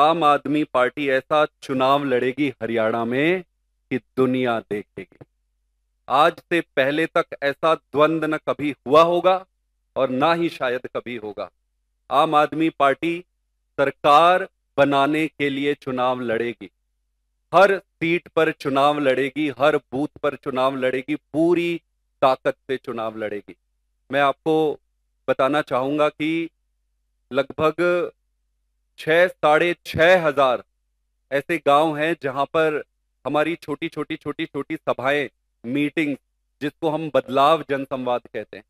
आम आदमी पार्टी ऐसा चुनाव लड़ेगी हरियाणा में कि दुनिया देखेगी। आज से पहले तक ऐसा द्वंद न कभी हुआ होगा और ना ही शायद कभी होगा। आम आदमी पार्टी सरकार बनाने के लिए चुनाव लड़ेगी। हर सीट पर चुनाव लड़ेगी, हर बूथ पर चुनाव लड़ेगी, पूरी ताकत से चुनाव लड़ेगी। मैं आपको बताना चाहूँगा कि लगभग छह साढ़े छह हज़ार ऐसे गाँव हैं जहाँ पर हमारी छोटी छोटी छोटी छोटी सभाएँ मीटिंग जिसको हम बदलाव जनसंवाद कहते हैं।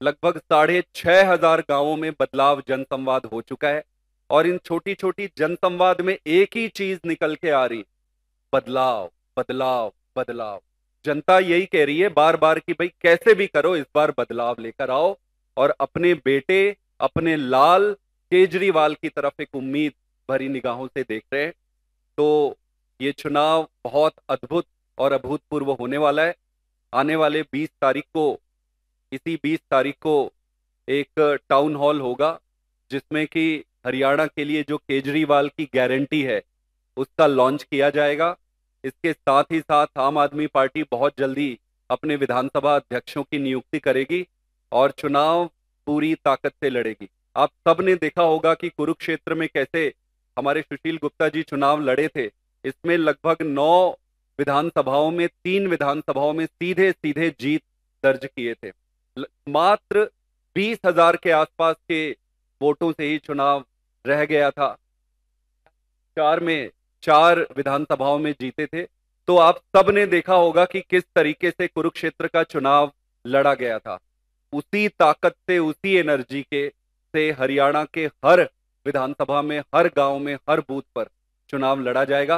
लगभग साढ़े छह हज़ार गाँवों में बदलाव जनसंवाद हो चुका है और इन छोटी छोटी जनसंवाद में एक ही चीज़ निकल के आ रही, बदलाव बदलाव बदलाव। जनता यही कह रही है बार बार कि भाई कैसे भी करो, इस बार बदलाव लेकर आओ और अपने बेटे, अपने लाल केजरीवाल की तरफ़ एक उम्मीद भरी निगाहों से देख रहे हैं। तो ये चुनाव बहुत अद्भुत और अभूतपूर्व होने वाला है। आने वाले 20 तारीख को, इसी 20 तारीख को एक टाउन हॉल होगा, जिसमें कि हरियाणा के लिए जो केजरीवाल की गारंटी है, उसका लॉन्च किया जाएगा। इसके साथ ही साथ आम आदमी पार्टी बहुत जल्दी अपने विधानसभा अध्यक्षों की नियुक्ति करेगी और चुनाव पूरी ताकत से लड़ेगी। आप सबने देखा होगा कि कुरुक्षेत्र में कैसे हमारे सुशील गुप्ता जी चुनाव लड़े थे। इसमें लगभग नौ विधानसभाओं में, तीन विधानसभाओं में सीधे सीधे जीत दर्ज किए थे। मात्र बीस हज़ार के आसपास के वोटों से ही चुनाव रह गया था। चार में, चार विधानसभाओं में जीते थे। तो आप सबने देखा होगा कि किस तरीके से कुरुक्षेत्र का चुनाव लड़ा गया था। उसी ताकत से, उसी एनर्जी के से हरियाणा के हर विधानसभा में, हर गाँव में, हर बूथ पर। चुनाव लड़ा जाएगा।